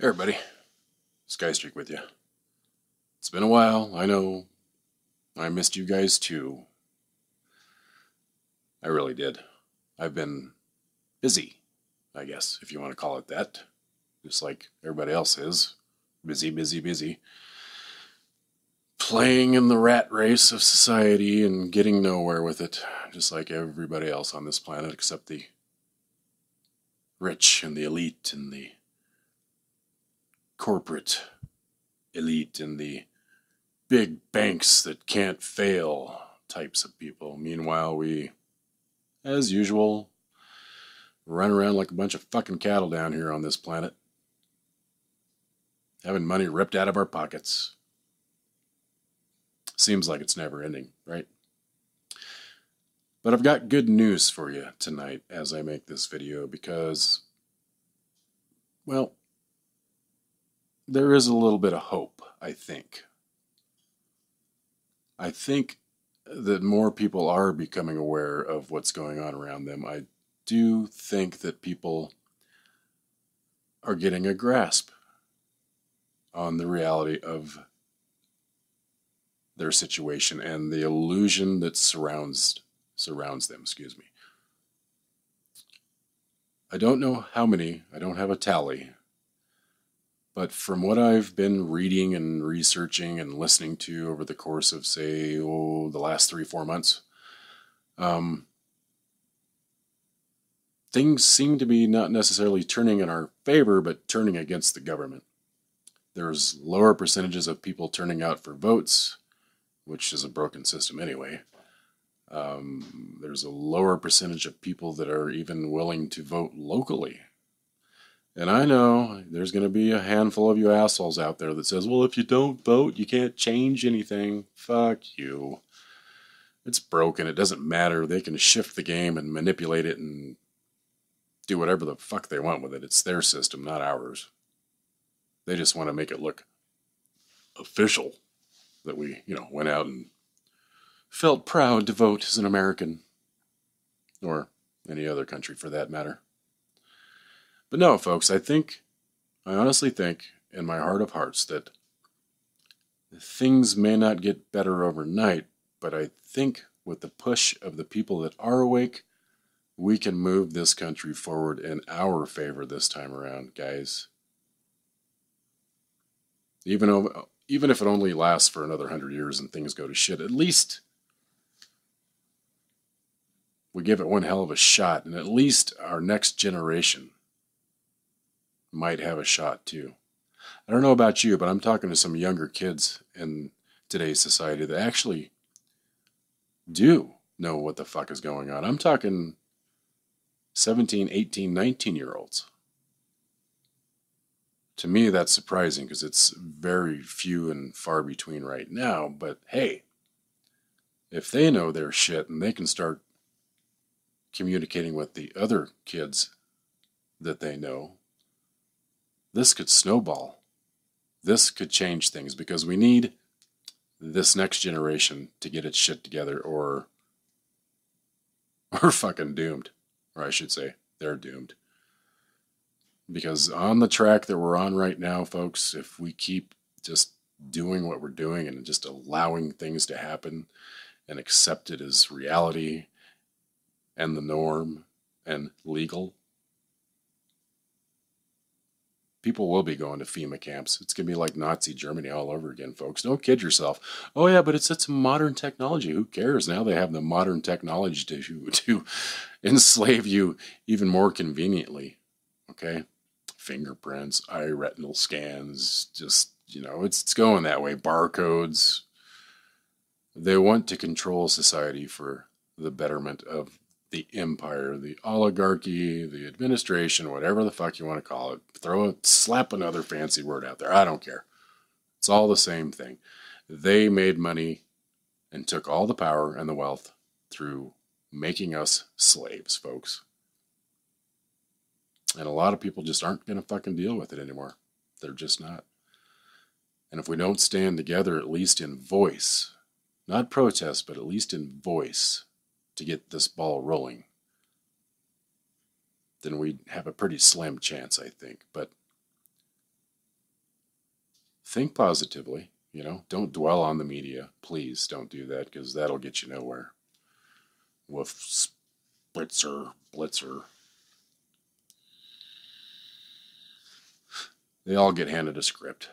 Hey everybody, Skystreak with you. It's been a while, I know. I missed you guys too. I really did. I've been busy, I guess, if you want to call it that. Just like everybody else is. Busy, busy, busy. Playing in the rat race of society and getting nowhere with it, just like everybody else on this planet except the rich and the elite and the corporate elite and the big banks that can't fail types of people. Meanwhile, we, as usual, run around like a bunch of fucking cattle down here on this planet, having money ripped out of our pockets. Seems like it's never ending, right? But I've got good news for you tonight as I make this video because, well, there is a little bit of hope, I think. I think that more people are becoming aware of what's going on around them. I do think that people are getting a grasp on the reality of their situation and the illusion that surrounds surrounds them, excuse me. I don't know how many, I don't have a tally, but from what I've been reading and researching and listening to over the course of, say, oh, the last three, four months, um, things seem to be not necessarily turning in our favor, but turning against the government. There's lower percentages of people turning out for votes, which is a broken system anyway. Um, there's a lower percentage of people that are even willing to vote locally and I know there's going to be a handful of you assholes out there that says, well, if you don't vote, you can't change anything. Fuck you. It's broken. It doesn't matter. They can shift the game and manipulate it and do whatever the fuck they want with it. It's their system, not ours. They just want to make it look official that we, you know, went out and felt proud to vote as an American or any other country for that matter. But no, folks, I think, I honestly think in my heart of hearts that things may not get better overnight, but I think with the push of the people that are awake, we can move this country forward in our favor this time around, guys. Even, even if it only lasts for another hundred years and things go to shit, at least we give it one hell of a shot, and at least our next generation might have a shot too. I don't know about you, but I'm talking to some younger kids in today's society that actually do know what the fuck is going on. I'm talking 17, 18, 19 year olds. To me, that's surprising because it's very few and far between right now. But hey, if they know their shit and they can start communicating with the other kids that they know this could snowball. This could change things because we need this next generation to get its shit together or we're fucking doomed. Or I should say, they're doomed. Because on the track that we're on right now, folks, if we keep just doing what we're doing and just allowing things to happen and accept it as reality and the norm and legal, people will be going to FEMA camps. It's going to be like Nazi Germany all over again, folks. Don't kid yourself. Oh yeah, but it's it's modern technology. Who cares? Now they have the modern technology to to enslave you even more conveniently. Okay, fingerprints, eye retinal scans, just you know, it's it's going that way. Barcodes. They want to control society for the betterment of the empire, the oligarchy, the administration, whatever the fuck you want to call it. Throw a slap another fancy word out there. I don't care. It's all the same thing. They made money and took all the power and the wealth through making us slaves, folks. And a lot of people just aren't going to fucking deal with it anymore. They're just not. And if we don't stand together, at least in voice, not protest, but at least in voice, to get this ball rolling, then we'd have a pretty slim chance, I think. But think positively. You know, don't dwell on the media. Please don't do that because that'll get you nowhere. Wolf, spritzer, blitzer. They all get handed a script,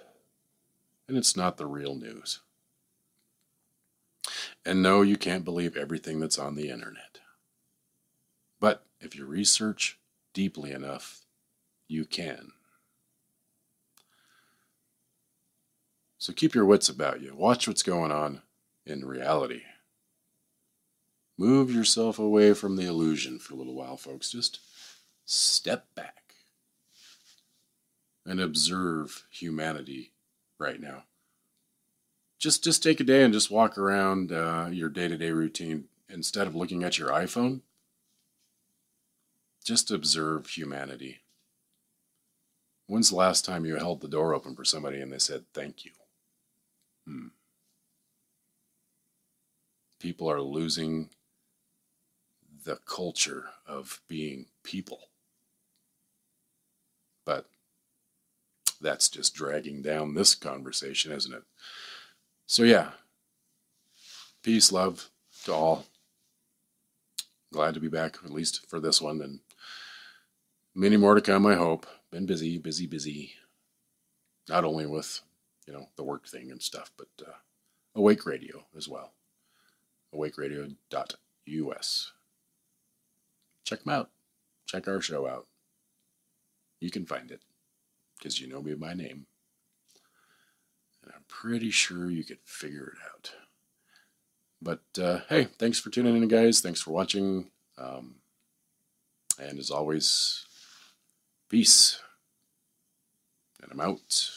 and it's not the real news. And no, you can't believe everything that's on the internet. But if you research deeply enough, you can. So keep your wits about you. Watch what's going on in reality. Move yourself away from the illusion for a little while, folks. Just step back and observe humanity right now. Just just take a day and just walk around uh, your day-to-day routine instead of looking at your iPhone. Just observe humanity. When's the last time you held the door open for somebody and they said thank you? Hmm. People are losing the culture of being people. But that's just dragging down this conversation, isn't it? So, yeah. Peace, love to all. Glad to be back, at least for this one, and many more to come, I hope. Been busy, busy, busy. Not only with you know, the work thing and stuff, but uh, Awake Radio as well. AwakeRadio.us. Check them out. Check our show out. You can find it because you know me by name. I'm pretty sure you could figure it out. But uh, hey, thanks for tuning in, guys. Thanks for watching. Um, and as always, peace. And I'm out.